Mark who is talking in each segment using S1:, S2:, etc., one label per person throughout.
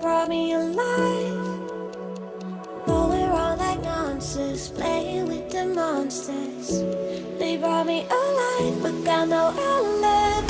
S1: brought me alive. Though we're all like monsters, playing with the monsters. They brought me alive, but got no outlet.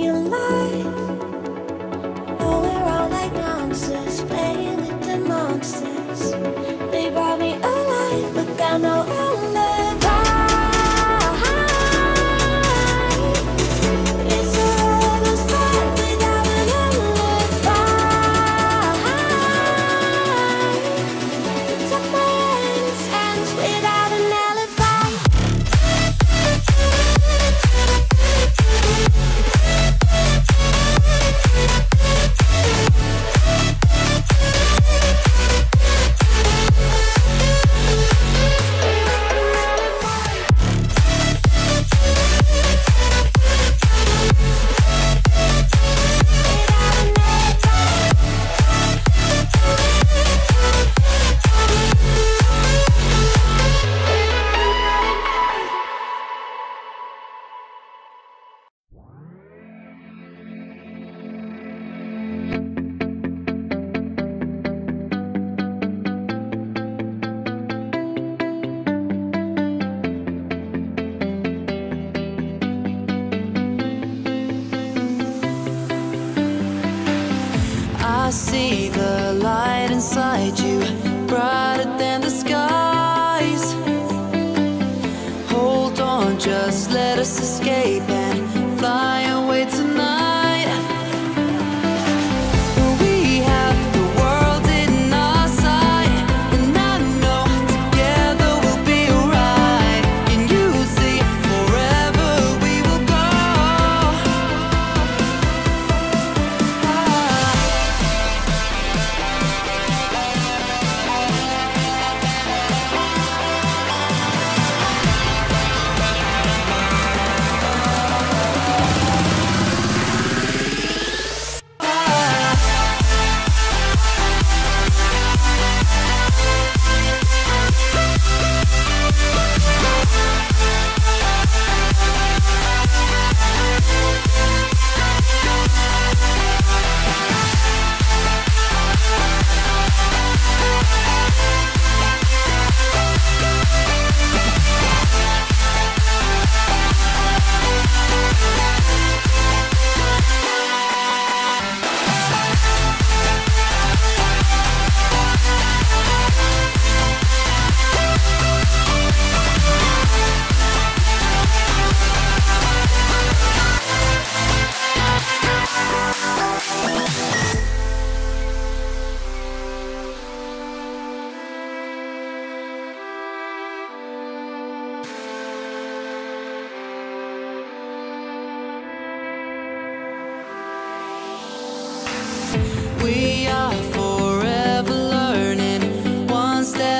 S1: love
S2: see the light inside you, brighter than the skies.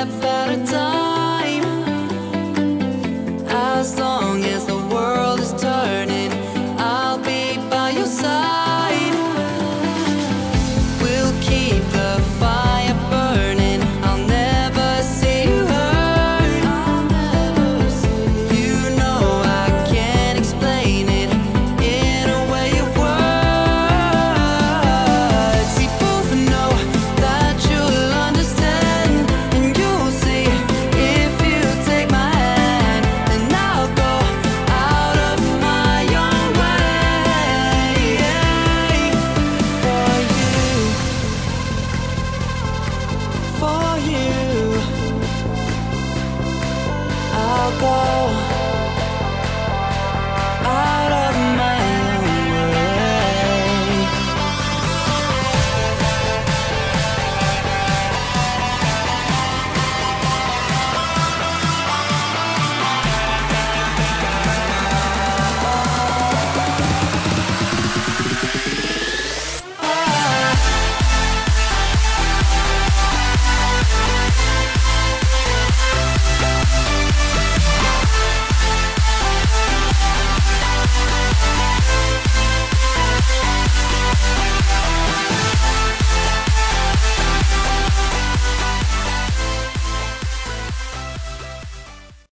S2: about a time.